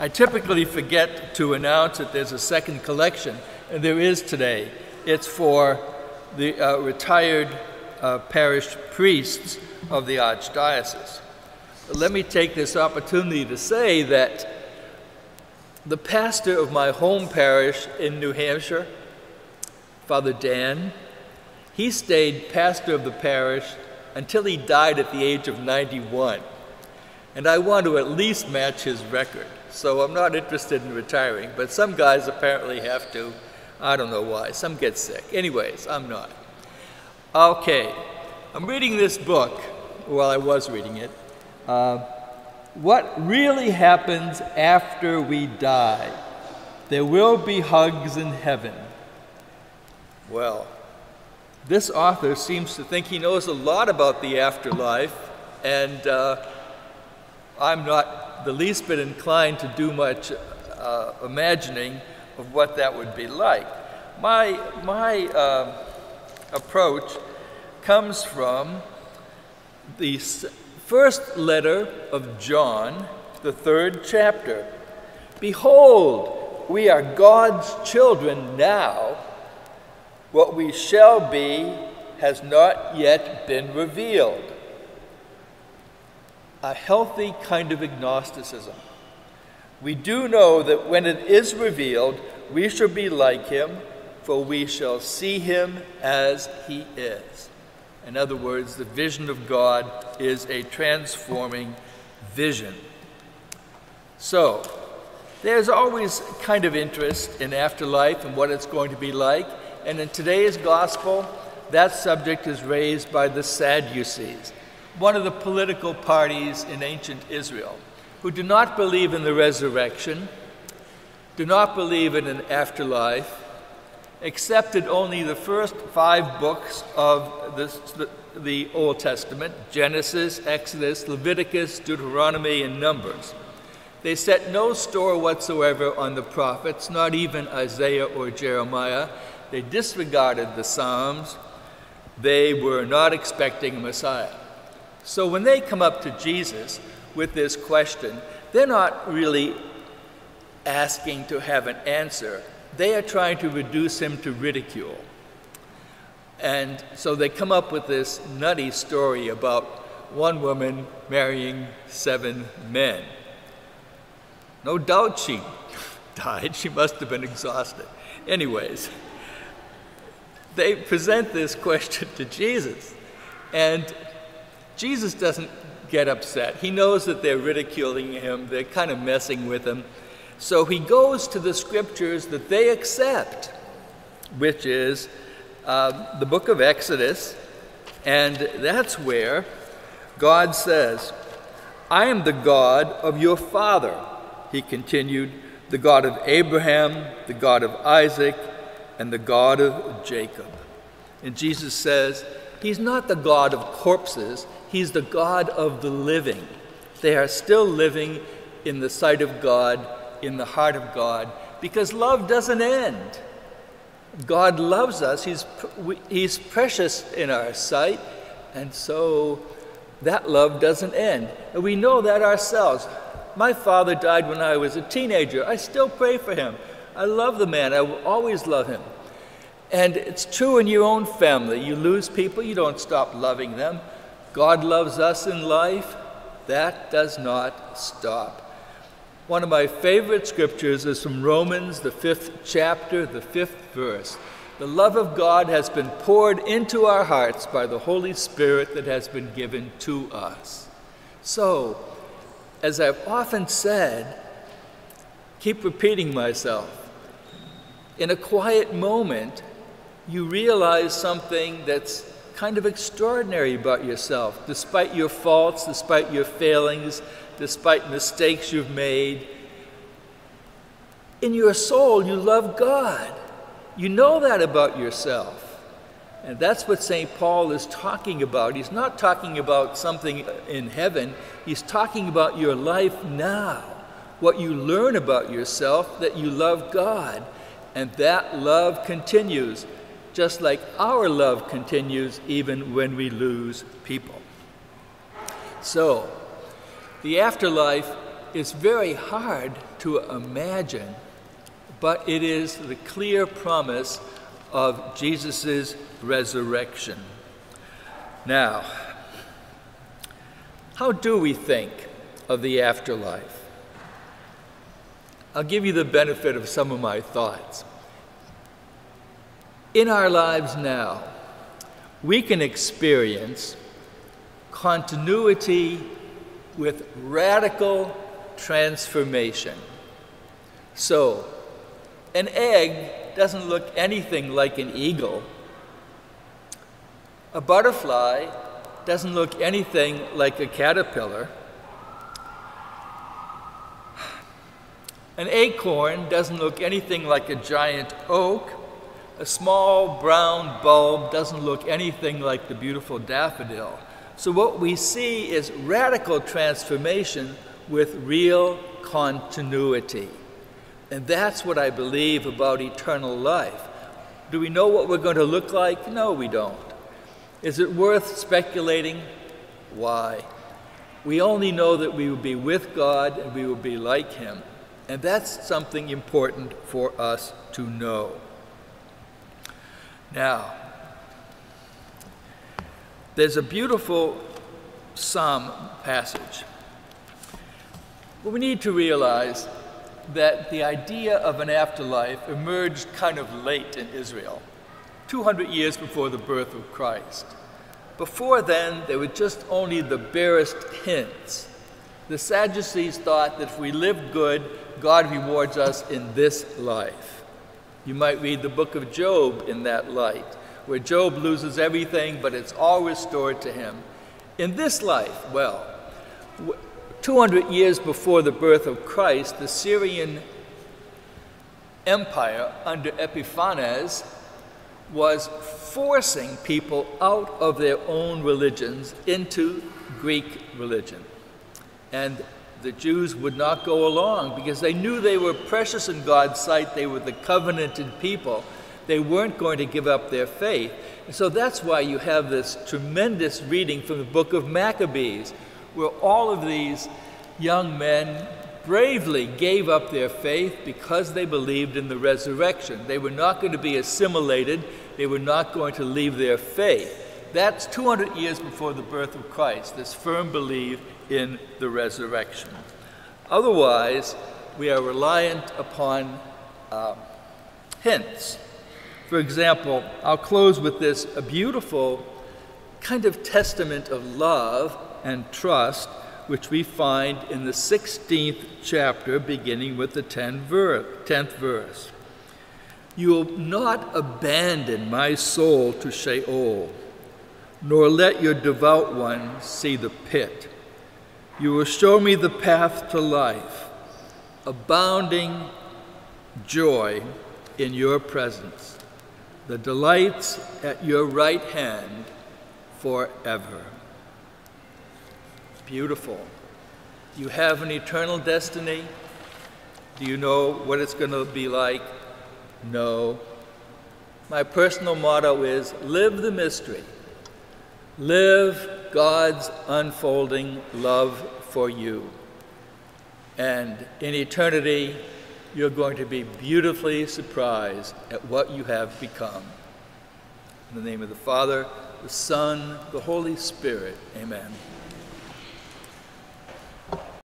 I typically forget to announce that there's a second collection, and there is today. It's for the uh, retired uh, parish priests of the Archdiocese. Let me take this opportunity to say that the pastor of my home parish in New Hampshire, Father Dan, he stayed pastor of the parish until he died at the age of 91. And I want to at least match his record. So I'm not interested in retiring, but some guys apparently have to. I don't know why. Some get sick. Anyways, I'm not. Okay, I'm reading this book, well, I was reading it. Uh, what really happens after we die? There will be hugs in heaven. Well, this author seems to think he knows a lot about the afterlife, and uh, I'm not the least bit inclined to do much uh, imagining of what that would be like. My, my uh, approach comes from the first letter of John, the third chapter. Behold, we are God's children now what we shall be has not yet been revealed. A healthy kind of agnosticism. We do know that when it is revealed, we shall be like him, for we shall see him as he is. In other words, the vision of God is a transforming vision. So, there's always kind of interest in afterlife and what it's going to be like. And in today's gospel, that subject is raised by the Sadducees, one of the political parties in ancient Israel, who do not believe in the resurrection, do not believe in an afterlife, accepted only the first five books of the, the Old Testament Genesis, Exodus, Leviticus, Deuteronomy, and Numbers. They set no store whatsoever on the prophets, not even Isaiah or Jeremiah, they disregarded the Psalms. They were not expecting a Messiah. So when they come up to Jesus with this question, they're not really asking to have an answer. They are trying to reduce him to ridicule. And so they come up with this nutty story about one woman marrying seven men. No doubt she died. She must have been exhausted. Anyways, they present this question to Jesus. And Jesus doesn't get upset. He knows that they're ridiculing him, they're kind of messing with him. So he goes to the scriptures that they accept, which is uh, the book of Exodus. And that's where God says, I am the God of your father, he continued, the God of Abraham, the God of Isaac, and the God of Jacob. And Jesus says, He's not the God of corpses, He's the God of the living. They are still living in the sight of God, in the heart of God, because love doesn't end. God loves us, He's, he's precious in our sight, and so that love doesn't end. And we know that ourselves. My father died when I was a teenager. I still pray for him. I love the man. I will always love him. And it's true in your own family. You lose people, you don't stop loving them. God loves us in life. That does not stop. One of my favorite scriptures is from Romans, the fifth chapter, the fifth verse. The love of God has been poured into our hearts by the Holy Spirit that has been given to us. So, as I've often said, keep repeating myself in a quiet moment, you realize something that's kind of extraordinary about yourself, despite your faults, despite your failings, despite mistakes you've made. In your soul, you love God. You know that about yourself. And that's what St. Paul is talking about. He's not talking about something in heaven, he's talking about your life now. What you learn about yourself, that you love God and that love continues, just like our love continues even when we lose people. So, the afterlife is very hard to imagine, but it is the clear promise of Jesus' resurrection. Now, how do we think of the afterlife? I'll give you the benefit of some of my thoughts. In our lives now, we can experience continuity with radical transformation. So, an egg doesn't look anything like an eagle. A butterfly doesn't look anything like a caterpillar. An acorn doesn't look anything like a giant oak. A small brown bulb doesn't look anything like the beautiful daffodil. So, what we see is radical transformation with real continuity. And that's what I believe about eternal life. Do we know what we're going to look like? No, we don't. Is it worth speculating? Why? We only know that we will be with God and we will be like Him. And that's something important for us to know. Now, there's a beautiful psalm passage. But we need to realize that the idea of an afterlife emerged kind of late in Israel, 200 years before the birth of Christ. Before then, there were just only the barest hints. The Sadducees thought that if we live good, God rewards us in this life. You might read the book of Job in that light, where Job loses everything, but it's all restored to him. In this life, well, 200 years before the birth of Christ, the Syrian Empire under Epiphanes was forcing people out of their own religions into Greek religion. And the Jews would not go along because they knew they were precious in God's sight. They were the covenanted people. They weren't going to give up their faith. And so that's why you have this tremendous reading from the book of Maccabees, where all of these young men bravely gave up their faith because they believed in the resurrection. They were not going to be assimilated, they were not going to leave their faith. That's 200 years before the birth of Christ, this firm belief in the resurrection. Otherwise, we are reliant upon uh, hints. For example, I'll close with this a beautiful kind of testament of love and trust, which we find in the 16th chapter, beginning with the 10th verse. 10th verse. You will not abandon my soul to Sheol, nor let your devout one see the pit. You will show me the path to life, abounding joy in your presence, the delights at your right hand forever. Beautiful. You have an eternal destiny. Do you know what it's going to be like? No. My personal motto is live the mystery. Live God's unfolding love for you. And in eternity, you're going to be beautifully surprised at what you have become. In the name of the Father, the Son, the Holy Spirit, amen.